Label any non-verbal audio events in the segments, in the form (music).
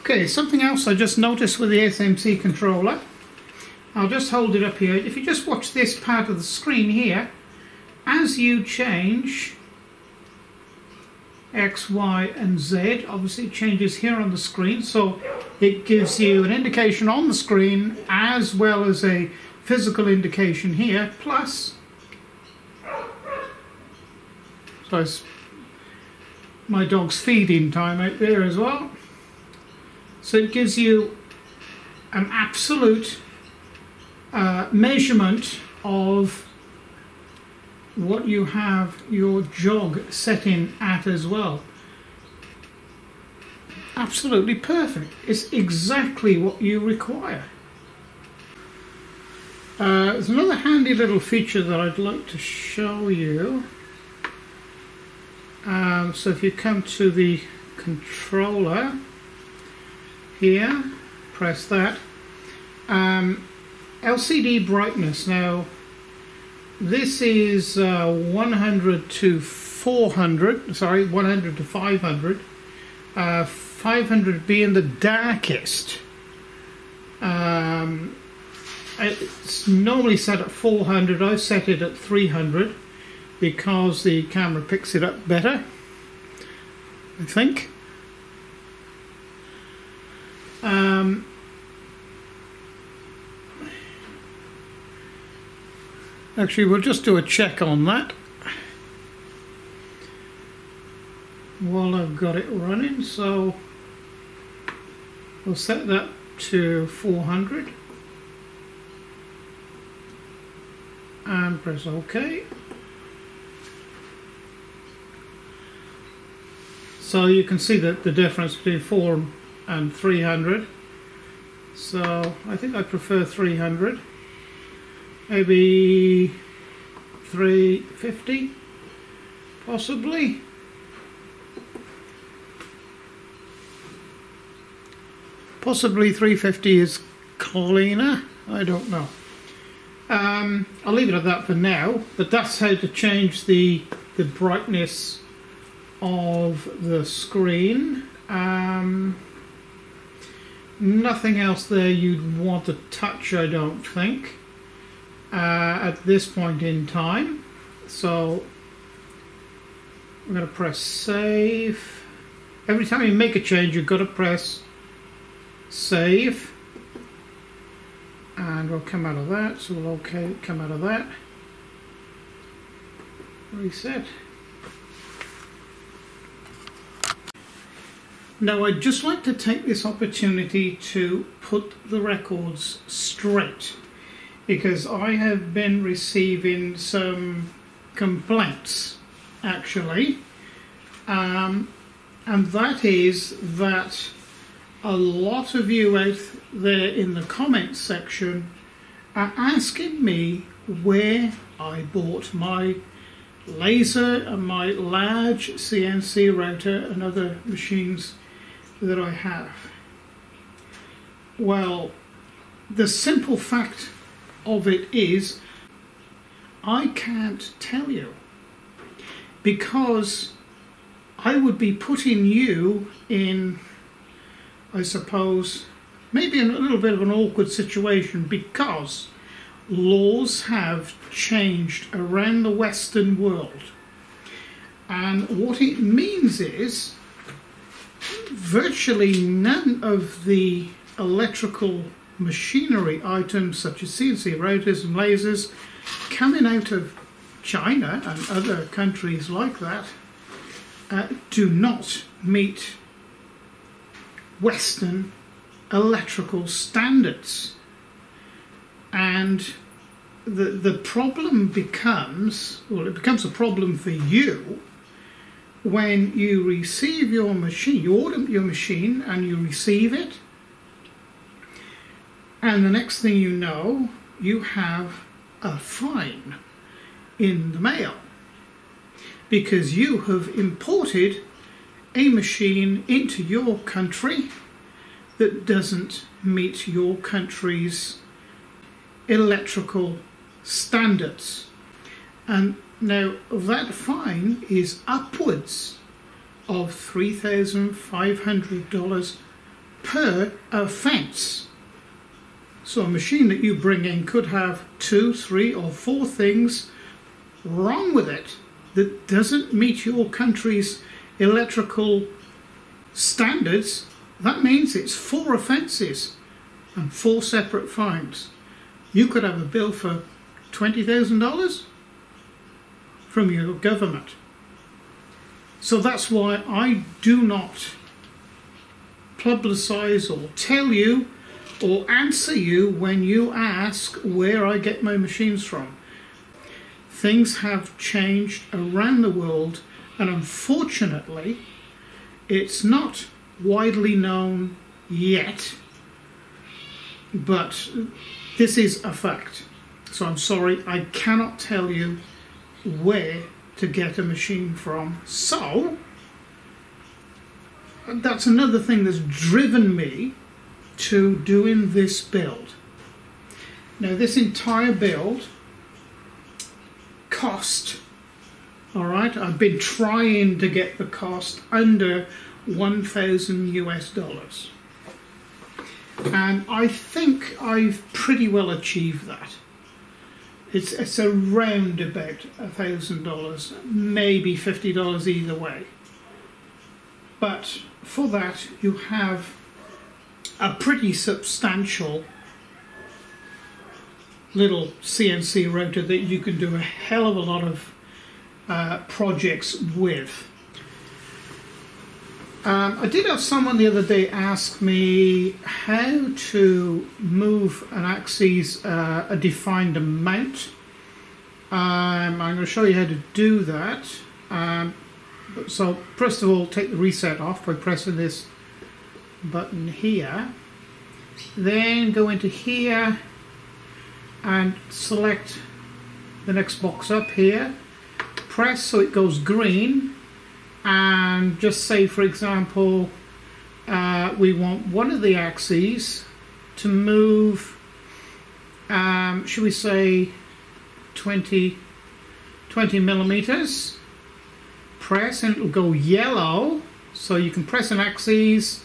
Okay, something else I just noticed with the SMC controller. I'll just hold it up here. If you just watch this part of the screen here, as you change X, Y and Z, obviously it changes here on the screen, so it gives you an indication on the screen as well as a physical indication here, plus so my dog's feeding time out there as well. So it gives you an absolute uh, measurement of what you have your jog set in at as well. Absolutely perfect. It's exactly what you require. Uh, there's another handy little feature that I'd like to show you. Um, so if you come to the controller here, press that. Um, LCD brightness. Now, this is uh, 100 to 400, sorry, 100 to 500. Uh, 500 being the darkest. Um, it's normally set at 400. I've set it at 300 because the camera picks it up better, I think. Um, actually, we'll just do a check on that while I've got it running. So we'll set that to 400 and press OK. So you can see that the difference between 4 and 300. So I think I prefer 300. Maybe 350, possibly. Possibly 350 is cleaner. I don't know. Um, I'll leave it at that for now, but that's how to change the, the brightness of the screen. Um, nothing else there you'd want to touch, I don't think, uh, at this point in time. So I'm going to press save. Every time you make a change, you've got to press save. And we'll come out of that, so we'll okay come out of that. Reset. Now I'd just like to take this opportunity to put the records straight because I have been receiving some complaints actually. Um, and that is that a lot of you out there in the comments section are asking me where I bought my laser and my large CNC router and other machines that I have? Well, the simple fact of it is I can't tell you because I would be putting you in, I suppose, maybe in a little bit of an awkward situation because laws have changed around the Western world. And what it means is virtually none of the electrical machinery items such as CNC routers and lasers coming out of China and other countries like that uh, do not meet Western electrical standards. And the, the problem becomes, well, it becomes a problem for you when you receive your machine, you order your machine and you receive it, and the next thing you know, you have a fine in the mail because you have imported a machine into your country that doesn't meet your country's electrical standards. And now, that fine is upwards of $3,500 per offence. So a machine that you bring in could have two, three, or four things wrong with it that doesn't meet your country's electrical standards. That means it's four offences and four separate fines. You could have a bill for $20,000 from your government. So that's why I do not publicise or tell you or answer you when you ask where I get my machines from. Things have changed around the world, and unfortunately, it's not widely known yet, but this is a fact. So I'm sorry, I cannot tell you where to get a machine from. So, that's another thing that's driven me to doing this build. Now, this entire build cost, all right, I've been trying to get the cost under 1,000 US dollars. And I think I've pretty well achieved that. It's, it's around about a thousand dollars, maybe fifty dollars either way. But for that, you have a pretty substantial little CNC router that you can do a hell of a lot of uh, projects with. Um, I did have someone the other day ask me how to move an axis uh, a defined amount. Um, I'm going to show you how to do that. Um, so first of all, take the reset off by pressing this button here. Then go into here and select the next box up here. Press so it goes green and just say for example uh, we want one of the axes to move um, should we say 20 20 millimeters. Press and it will go yellow so you can press an axis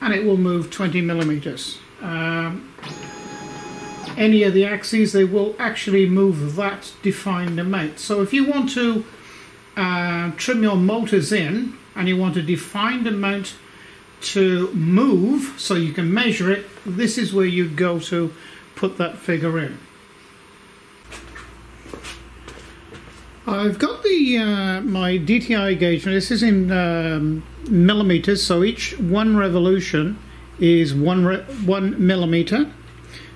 and it will move 20 millimeters. Um, any of the axes they will actually move that defined amount. So if you want to uh, trim your motors in and you want a defined amount to move so you can measure it, this is where you go to put that figure in. I've got the uh, my DTI gauge, and this is in um, millimeters, so each one revolution is one, one millimeter.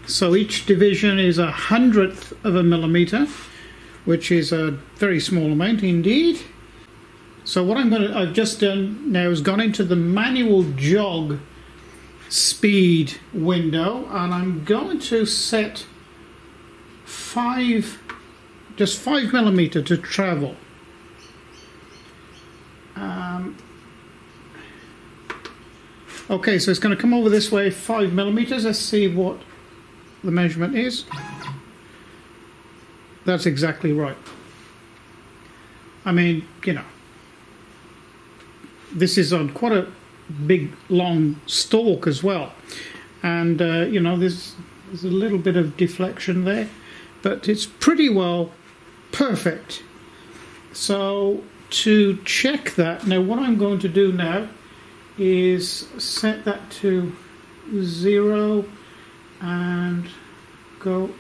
So each division is a hundredth of a millimeter which is a very small amount indeed. So what I'm going to, I've just done now is gone into the manual jog speed window and I'm going to set five, just five millimeter to travel. Um, okay, so it's going to come over this way five millimeters. Let's see what the measurement is. That's exactly right. I mean, you know, this is on quite a big, long stalk as well. And, uh, you know, there's, there's a little bit of deflection there, but it's pretty well perfect. So to check that, now what I'm going to do now is set that to zero and go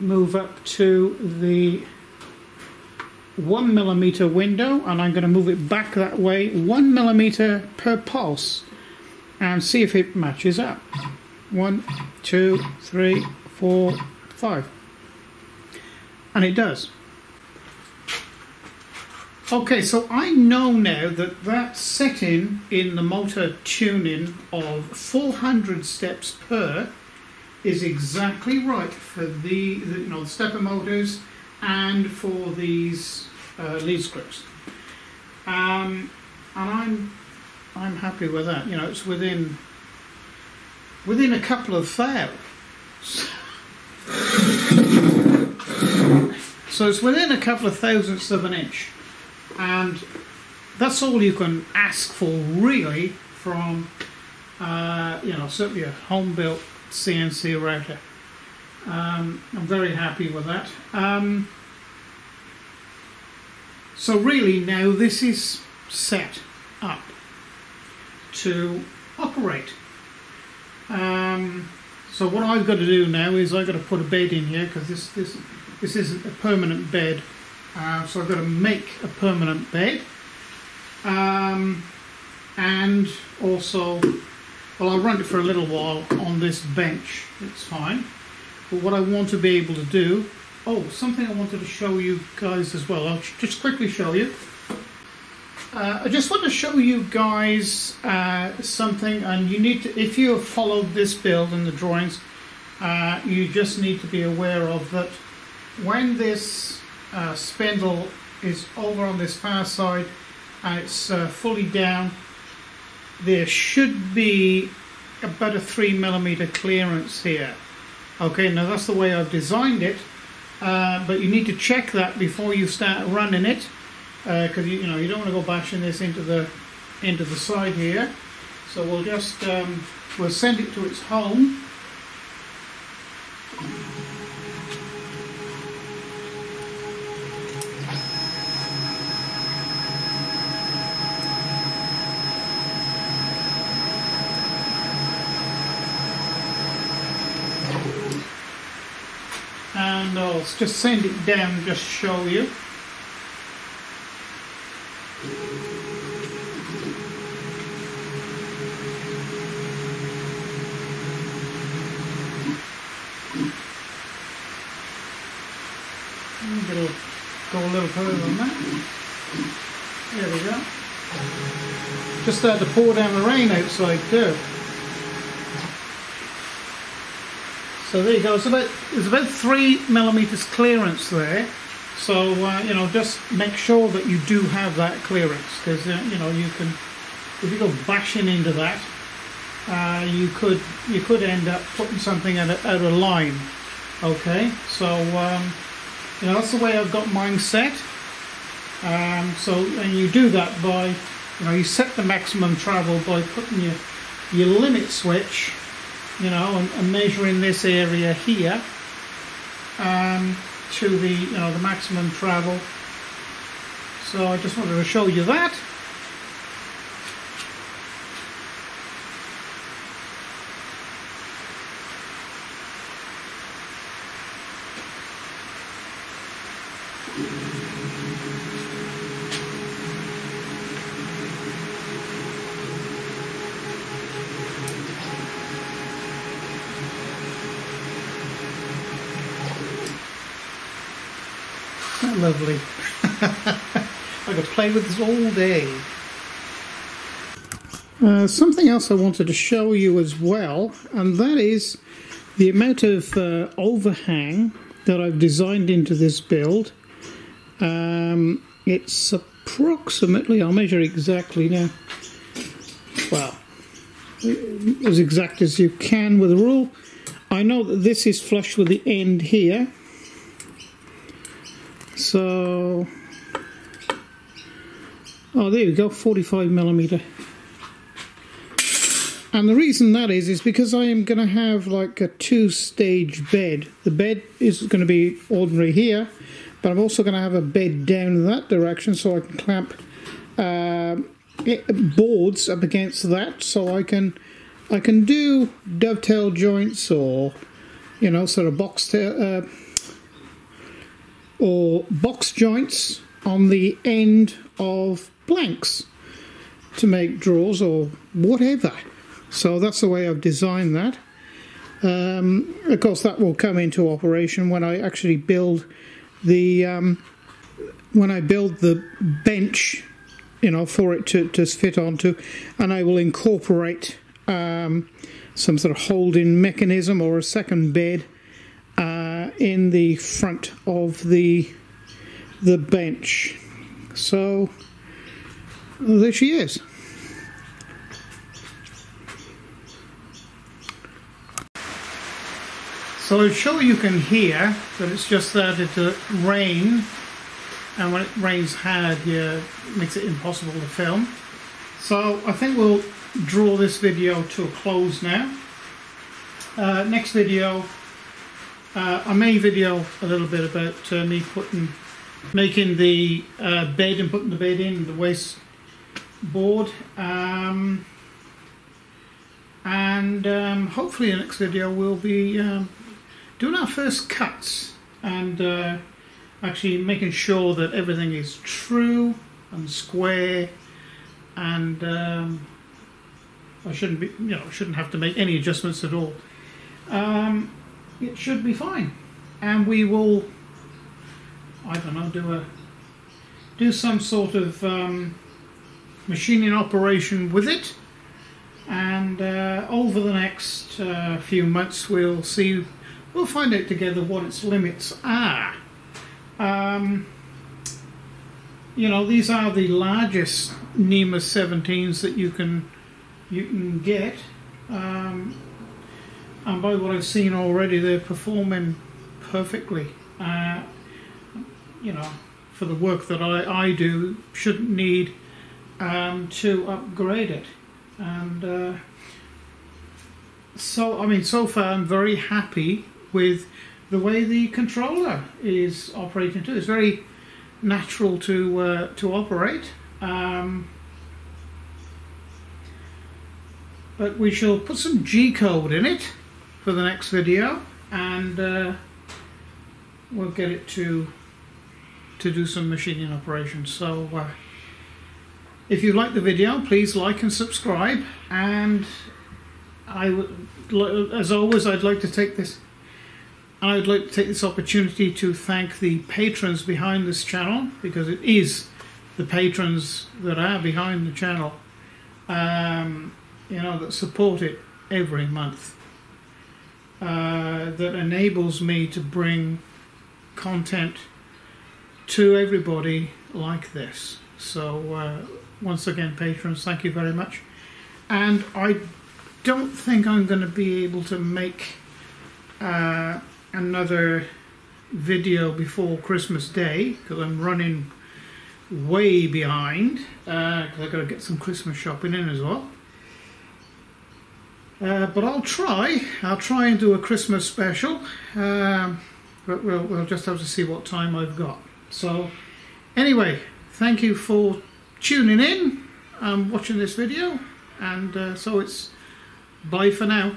move up to the one millimeter window and I'm going to move it back that way one millimeter per pulse and see if it matches up. One two three four five. And it does. Okay so I know now that that setting in the motor tuning of 400 steps per is exactly right for the, the you know the stepper motors and for these uh, lead screws. Um, and I'm I'm happy with that. You know, it's within within a couple of thou. So it's within a couple of thousandths of an inch, and that's all you can ask for really from uh, you know certainly a home built CNC router. Um, I'm very happy with that. Um, so really now this is set up to operate. Um, so what I've got to do now is I've got to put a bed in here because this this this isn't a permanent bed. Uh, so I've got to make a permanent bed. Um, and also, well, I'll run it for a little while on this bench. It's fine. But what I want to be able to do, oh, something I wanted to show you guys as well. I'll just quickly show you. Uh, I just want to show you guys uh, something, and you need to, if you have followed this build and the drawings, uh, you just need to be aware of that when this uh, spindle is over on this far side and it's uh, fully down, there should be about a three millimeter clearance here. Okay, now that's the way I've designed it, uh, but you need to check that before you start running it because uh, you, you, know you don't want to go bashing this into the into the side here. So we'll just um, we'll send it to its home. And I'll just send it down just show you. It'll go a little further on that. There we go. Just started to pour down the rain outside too. So there you go. It's about there's about three millimeters clearance there. So uh, you know, just make sure that you do have that clearance because uh, you know you can if you go bashing into that, uh, you could you could end up putting something out of, out of line. Okay, so um, you know that's the way I've got mine set. Um, so and you do that by you know you set the maximum travel by putting your your limit switch, you know, and, and measuring this area here um, to the you know the maximum travel. So I just wanted to show you that. Lovely. (laughs) I could play with this all day. Uh, something else I wanted to show you as well, and that is the amount of uh, overhang that I've designed into this build. Um, it's approximately, I'll measure exactly now, well, as exact as you can with a rule. I know that this is flush with the end here, so, oh, there you go, 45 millimeter. And the reason that is, is because I am going to have like a two-stage bed. The bed is going to be ordinary here, but I'm also going to have a bed down in that direction so I can clamp uh, boards up against that so I can I can do dovetail joints or you know sort of box tail, uh, or box joints on the end of blanks to make drawers or whatever. So that's the way I've designed that. Um, of course, that will come into operation when I actually build the um, when I build the bench, you know, for it to, to fit onto, and I will incorporate um, some sort of holding mechanism or a second bed in the front of the the bench. So there she is. So I'm sure you can hear that it's just started to rain and when it rains hard, yeah, it makes it impossible to film. So I think we'll draw this video to a close now. Uh, next video, uh, I may video a little bit about uh, me putting, making the uh, bed and putting the bed in the waste board. Um, and um, hopefully the next video we'll be um, doing our first cuts and uh, actually making sure that everything is true and square and um, I shouldn't be you know shouldn't have to make any adjustments at all um, it should be fine. And we will I don't know do a do some sort of um, machining operation with it. And uh, over the next uh, few months we'll see we'll find out together what its limits are. Um, you know these are the largest NEMA 17s that you can you can get. Um, and by what I've seen already they're performing perfectly uh, you know for the work that I, I do shouldn't need um, to upgrade it and uh, so I mean so far I'm very happy with the way the controller is operating too. It's very natural to uh, to operate. Um, but we shall put some G code in it for the next video and uh, we'll get it to to do some machining operations. So uh, if you like the video, please like and subscribe. And I would, as always, I'd like to take this. I'd like to take this opportunity to thank the patrons behind this channel because it is the patrons that are behind the channel, um, you know, that support it every month. Uh, that enables me to bring content to everybody like this. So uh, once again, patrons, thank you very much. And I don't think I'm going to be able to make uh, another video before Christmas Day because I'm running way behind because uh, I've got to get some Christmas shopping in as well. Uh, but I'll try. I'll try and do a Christmas special. Um, but we'll, we'll just have to see what time I've got. So, anyway, thank you for tuning in and watching this video and uh, so it's bye for now